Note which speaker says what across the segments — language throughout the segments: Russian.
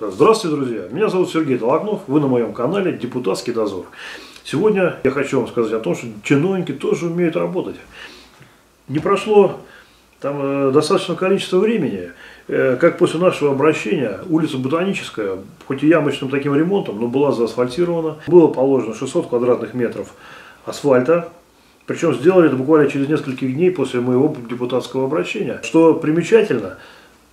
Speaker 1: Здравствуйте, друзья! Меня зовут Сергей Толокнов, вы на моем канале Депутатский дозор. Сегодня я хочу вам сказать о том, что чиновники тоже умеют работать. Не прошло там э, достаточно количество времени, э, как после нашего обращения улица Ботаническая, хоть и ямочным таким ремонтом, но была заасфальтирована. Было положено 600 квадратных метров асфальта, причем сделали это буквально через несколько дней после моего депутатского обращения. Что примечательно,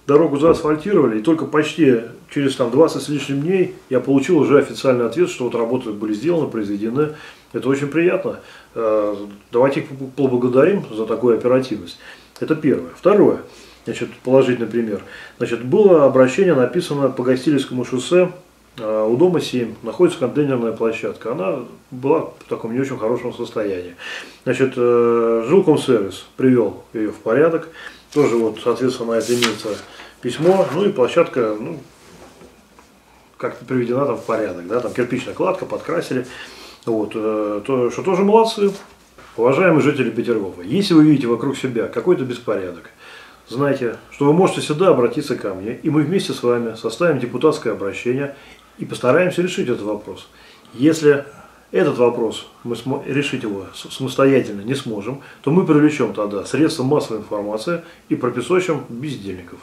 Speaker 1: дорогу заасфальтировали, и только почти через там, 20 с лишним дней я получил уже официальный ответ, что вот работы были сделаны, произведены. Это очень приятно. Э, давайте их поблагодарим за такую оперативность. Это первое. Второе, значит, положительный пример. Значит, было обращение написано по Гостилевскому шоссе, э, у дома 7 находится контейнерная площадка. Она была в таком не очень хорошем состоянии. Значит, э, жилкомсервис привел ее в порядок. Тоже вот, соответственно, это имеется письмо, ну и площадка, ну, как-то приведена там в порядок, да, там кирпичная кладка, подкрасили, вот, э, то, что тоже молодцы, уважаемые жители Петергофа, если вы видите вокруг себя какой-то беспорядок, знайте, что вы можете всегда обратиться ко мне, и мы вместе с вами составим депутатское обращение и постараемся решить этот вопрос. Если этот вопрос, мы решить его самостоятельно не сможем, то мы привлечем тогда средства массовой информации и пропесочим бездельников.